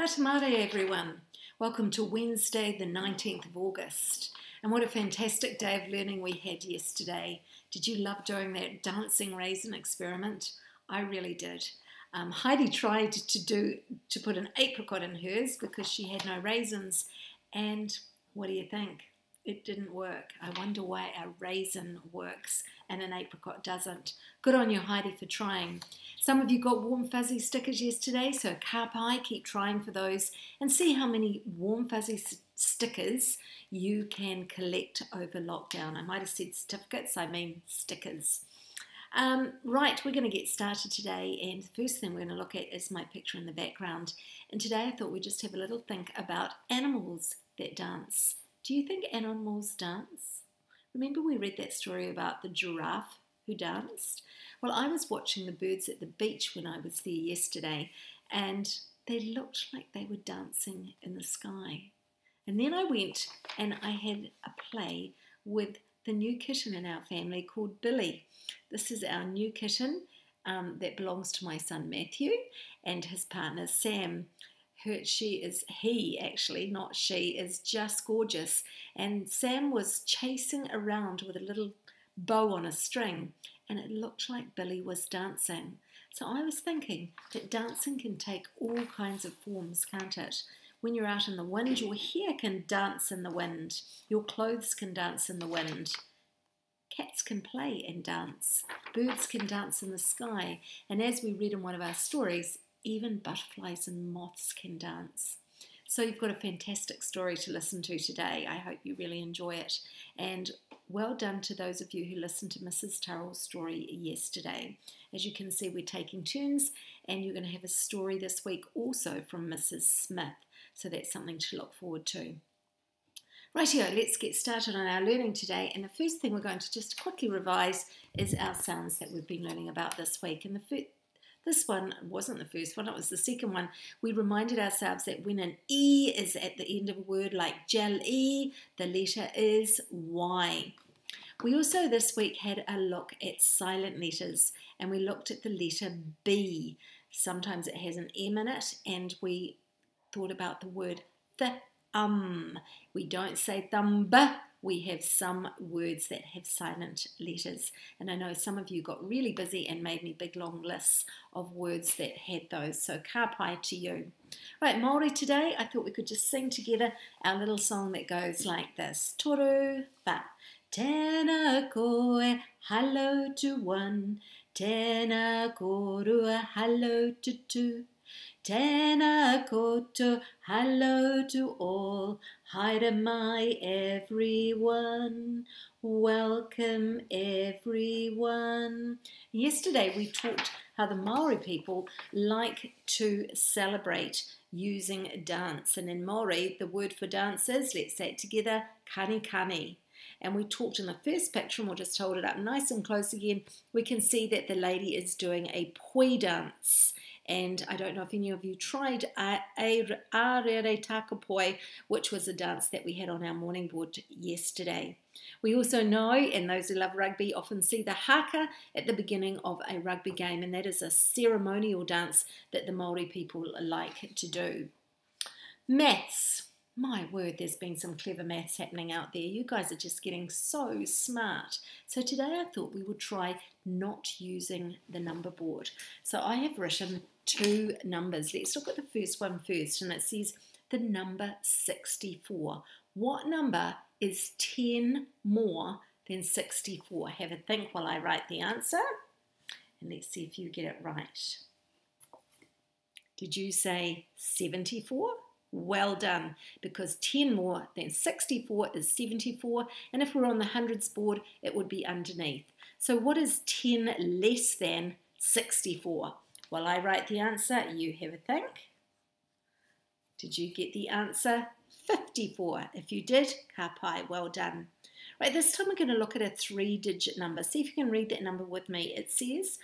Ata mārie, everyone. Welcome to Wednesday, the 19th of August. And what a fantastic day of learning we had yesterday. Did you love doing that dancing raisin experiment? I really did. Um, Heidi tried to do to put an apricot in hers because she had no raisins. And what do you think? It didn't work. I wonder why a raisin works and an apricot doesn't. Good on you, Heidi, for trying. Some of you got warm fuzzy stickers yesterday, so pai, keep trying for those and see how many warm fuzzy stickers you can collect over lockdown. I might have said certificates, I mean stickers. Um, right, we're going to get started today, and the first thing we're going to look at is my picture in the background. And today I thought we'd just have a little think about animals that dance. Do you think animals dance? Remember we read that story about the giraffe who danced? Well, I was watching the birds at the beach when I was there yesterday, and they looked like they were dancing in the sky. And then I went and I had a play with the new kitten in our family called Billy. This is our new kitten um, that belongs to my son Matthew and his partner Sam. Her, she is he actually, not she, is just gorgeous. And Sam was chasing around with a little bow on a string, and it looked like Billy was dancing. So I was thinking that dancing can take all kinds of forms, can't it? When you're out in the wind, your hair can dance in the wind, your clothes can dance in the wind. Cats can play and dance. Birds can dance in the sky. And as we read in one of our stories, even butterflies and moths can dance. So you've got a fantastic story to listen to today. I hope you really enjoy it. And well done to those of you who listened to Mrs. Turrell's story yesterday. As you can see, we're taking turns, and you're going to have a story this week also from Mrs. Smith. So that's something to look forward to. Rightio, let's get started on our learning today. And the first thing we're going to just quickly revise is our sounds that we've been learning about this week. And the this one wasn't the first one, it was the second one. We reminded ourselves that when an E is at the end of a word like E, the letter is Y. We also this week had a look at silent letters and we looked at the letter B. Sometimes it has an M in it, and we thought about the word the um. We don't say thumba, we have some words that have silent letters. And I know some of you got really busy and made me big long lists of words that had those. So ka pai to you. Right, Māori today, I thought we could just sing together our little song that goes like this. Toru ba. Tēnā koe, hello to one. Tēnā korua, hello to two. Tēnā koutou, hello to all. Mai everyone. Welcome everyone. Yesterday we talked how the Maori people like to celebrate using dance. And in Maori, the word for dance is, let's say it together, kani kani. And we talked in the first picture, and we'll just hold it up nice and close again. We can see that the lady is doing a poi dance. And I don't know if any of you tried Arere Takapoi, which was a dance that we had on our morning board yesterday. We also know, and those who love rugby often see the haka at the beginning of a rugby game, and that is a ceremonial dance that the Maori people like to do. Maths. My word, there's been some clever maths happening out there. You guys are just getting so smart. So today I thought we would try not using the number board. So I have written two numbers. Let's look at the first one first, and it says the number 64. What number is 10 more than 64? Have a think while I write the answer, and let's see if you get it right. Did you say 74? Well done, because 10 more than 64 is 74, and if we're on the hundreds board, it would be underneath. So what is 10 less than 64? While I write the answer, you have a think. Did you get the answer? 54. If you did, ka pai, well done. Right, this time we're going to look at a three-digit number. See if you can read that number with me. It says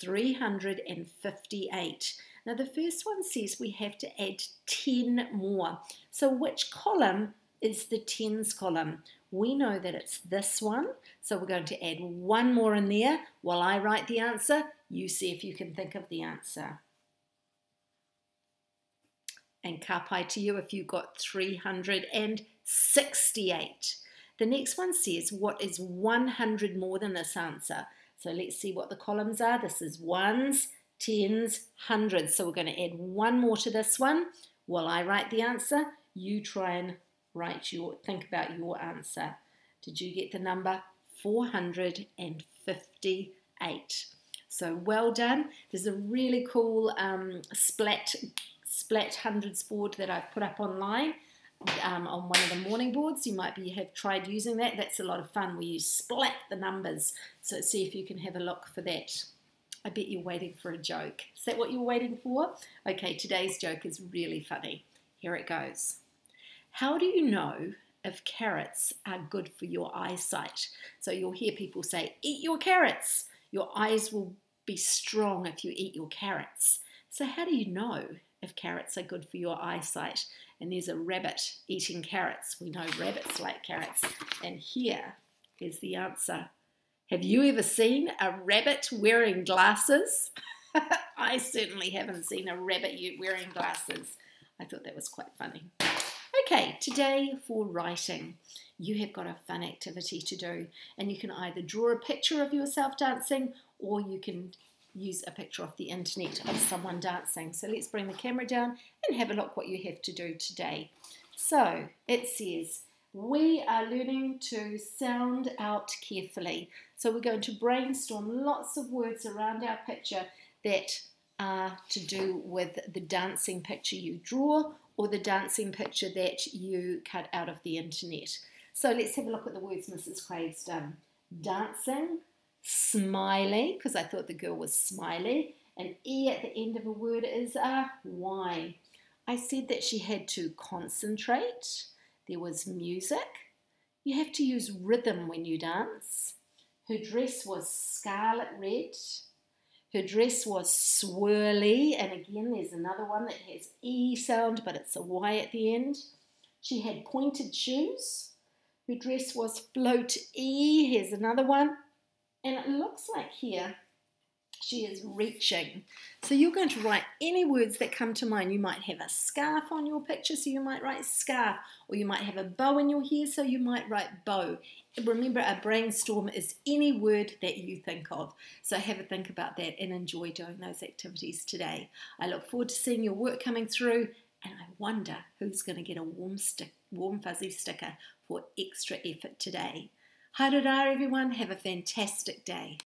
358. Now the first one says we have to add 10 more. So which column is the tens column? We know that it's this one, so we're going to add one more in there while I write the answer. You see if you can think of the answer. And kapai to you if you got 368. The next one says, what is 100 more than this answer? So let's see what the columns are. This is ones, tens, hundreds. So we're going to add one more to this one. While I write the answer, you try and write your, think about your answer. Did you get the number 458? So well done. There's a really cool um, splat splat hundreds board that I've put up online um, on one of the morning boards. You might be have tried using that. That's a lot of fun where you splat the numbers. So see if you can have a look for that. I bet you're waiting for a joke. Is that what you're waiting for? Okay, today's joke is really funny. Here it goes. How do you know if carrots are good for your eyesight? So you'll hear people say, eat your carrots. Your eyes will be strong if you eat your carrots. So how do you know if carrots are good for your eyesight? And there's a rabbit eating carrots. We know rabbits like carrots. And here is the answer. Have you ever seen a rabbit wearing glasses? I certainly haven't seen a rabbit wearing glasses. I thought that was quite funny. Okay, today for writing, you have got a fun activity to do, and you can either draw a picture of yourself dancing or you can use a picture off the internet of someone dancing. So let's bring the camera down and have a look what you have to do today. So it says, we are learning to sound out carefully. So we're going to brainstorm lots of words around our picture that are to do with the dancing picture you draw or the dancing picture that you cut out of the internet. So let's have a look at the words Mrs. Craig's done. Dancing, smiley, because I thought the girl was smiley. An E at the end of a word is a Y. I said that she had to concentrate. There was music. You have to use rhythm when you dance. Her dress was scarlet red. Her dress was swirly, and again, there's another one that has E sound, but it's a Y at the end. She had pointed shoes. Her dress was float E. Here's another one. And it looks like here she is reaching. So you're going to write any words that come to mind. You might have a scarf on your picture, so you might write scarf, or you might have a bow in your hair, so you might write bow. Remember, a brainstorm is any word that you think of. So have a think about that and enjoy doing those activities today. I look forward to seeing your work coming through, and I wonder who's going to get a warm stick, warm fuzzy sticker for extra effort today. Haere everyone. Have a fantastic day.